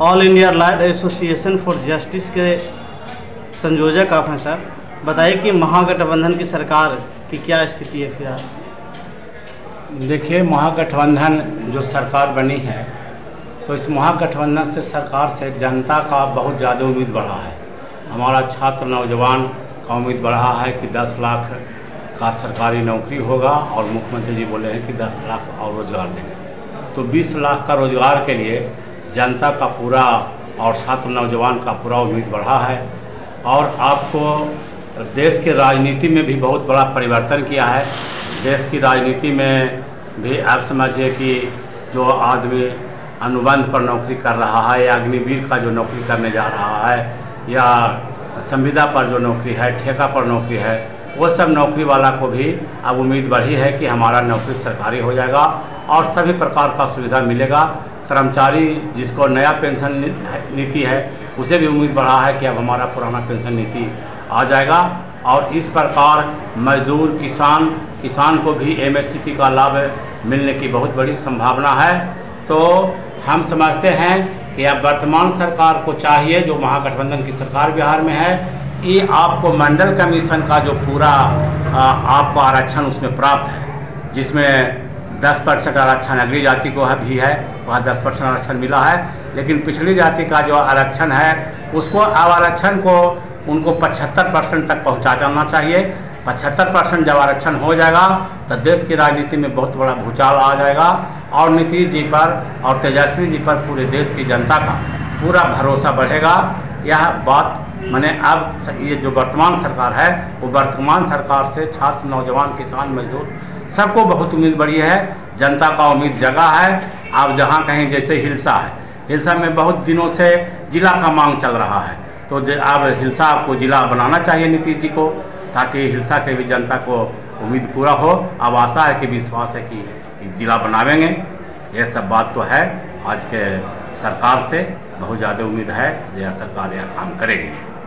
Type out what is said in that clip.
All India law association for justice के संयोजक आप हैं सर। बताइए कि महागठबंधन की सरकार की क्या स्थिति है फ़िलहाल? देखिए, महागठबंधन जो सरकार बनी है तो इस महागठबंधन से सरकार से जनता का बहुत ज़्यादा उम्मीद बढ़ा है। हमारा छात्र नौजवान का उम्मीद बढ़ा है कि 10 लाख का सरकारी नौकरी होगा और मुख्यमंत्री जी बोले हैं कि 10 लाख और रोज़गार देंगे। तो 20 लाख का रोज़गार के लिए जनता का पूरा और छात्र नौजवान का पूरा उम्मीद बढ़ा है। और आपको देश के राजनीति में भी बहुत बड़ा परिवर्तन किया है। देश की राजनीति में भी आप समझिए कि जो आदमी अनुबंध पर नौकरी कर रहा है या अग्निवीर का जो नौकरी करने जा रहा है या संविदा पर जो नौकरी है, ठेका पर नौकरी है, वो सब नौकरी वाला को भी अब उम्मीद बढ़ी है कि हमारा नौकरी सरकारी हो जाएगा और सभी प्रकार का सुविधा मिलेगा। कर्मचारी जिसको नया पेंशन नीति है, उसे भी उम्मीद बढ़ा है कि अब हमारा पुराना पेंशन नीति आ जाएगा। और इस प्रकार मजदूर, किसान किसान को भी एमएसपी का लाभ मिलने की बहुत बड़ी संभावना है। तो हम समझते हैं कि अब वर्तमान सरकार को चाहिए, जो महागठबंधन की सरकार बिहार में है ये आपको मंडल कमीशन का जो पूरा आपको आरक्षण उसमें प्राप्त है, जिसमें 10 परसेंट आरक्षण अगली जाति को भी है, वहाँ 10 परसेंट आरक्षण मिला है। लेकिन पिछड़ी जाति का जो आरक्षण है, उसको अब आरक्षण को, उनको 75 परसेंट तक पहुँचा जाना चाहिए। पचहत्तर परसेंट जब आरक्षण हो जाएगा तो देश की राजनीति में बहुत बड़ा भूचाल आ जाएगा। और नीतीश जी पर और तेजस्वी जी पर पूरे देश की जनता का पूरा भरोसा बढ़ेगा। यह बात मैंने अब, ये जो वर्तमान सरकार है, वो वर्तमान सरकार से छात्र, नौजवान, किसान, मजदूर सबको बहुत उम्मीद बढ़ी है। जनता का उम्मीद जगा है। अब जहाँ कहीं जैसे हिलसा है। हिलसा में बहुत दिनों से जिला का मांग चल रहा है। तो अब हिलसा को जिला बनाना चाहिए नीतीश जी को, ताकि हिलसा के भी जनता को उम्मीद पूरा हो। अब आशा है कि, विश्वास है कि जिला बनावेंगे। ये सब बात तो है। आज के सरकार से बहुत ज़्यादा उम्मीद है। यह सरकार यह काम करेगी।